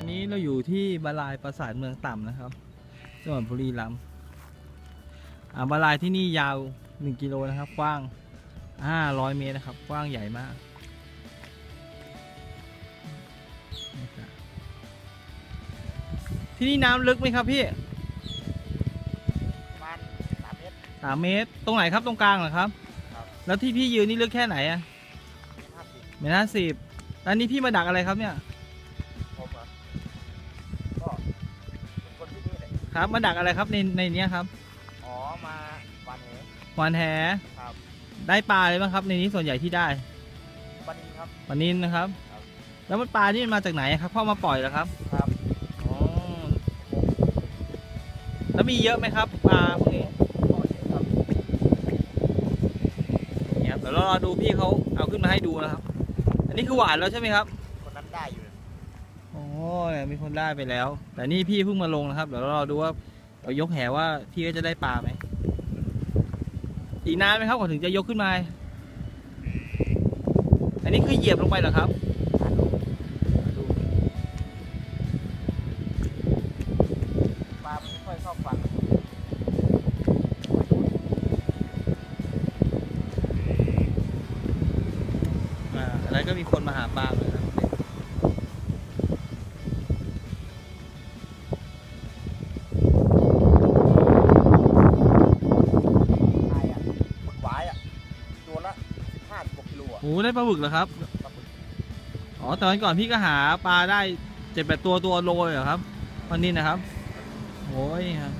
อันนี้เราอยู่ที่บาลายปราสาทเมืองต่ำนะครับจังหวัดบุรีรัมย์อ่าบาลายที่นี่ยาว 1 กิโลนะครับ กว้าง 500 เมตรนะครับ กว้างใหญ่มากที่นี่น้ำลึกไหมครับพี่ประมาณสามเมตรสามเมตร ตรงไหนครับตรงกลางเหรอครับ ครับ แล้วที่พี่ยืนนี่ลึกแค่ไหนอะห้าสิบเมตรห้าสิบแล้วนี่พี่มาดักอะไรครับเนี่ย ครับมาดักอะไรครับในในเนี้ยครับอ๋อมาวันเหหวานแหครับ ได้ปลาอะไรบ้างครับ ในนี้ส่วนใหญ่ที่ได้วันนี้ครับ ปลานินนะครับ ครับ แล้วมันปลานี่มันมาจากไหนครับพ่อมาปล่อยเหรอครับครับอ๋อแล้วมีเยอะไหมครับปลาพวกนี้ก็เยอะครับเนี่ยครับเดี๋ยวเรารอดูพี่เขาเอาขึ้นมาให้ดูนะครับ อันนี้คือหวานแล้วใช่ไหมครับ คนนั้นได้อยู่ โอ้เนี่ยมีคนได้ไปแล้ว แต่นี่พี่เพิ่งมาลงนะครับ เดี๋ยวเรารอดูว่าเรายกแหว่าพี่ก็จะได้ปลาไหมอีกนานไหมครับกว่าถึงจะยกขึ้นมา อันนี้คือเหยียบลงไปเหรอครับ ปลามันไม่ค่อยเข้าฝั่งอ่าแล้วก็มีคนมาหาปลาเลย โอ้ได้ปลาบึกเหรอครับ อ๋อแต่วันก่อนพี่ก็หาปลาได้เจ็ดแปดตัวตัวโลเลยเหรอครับ วันนี้นะครับ โอ้ยครับ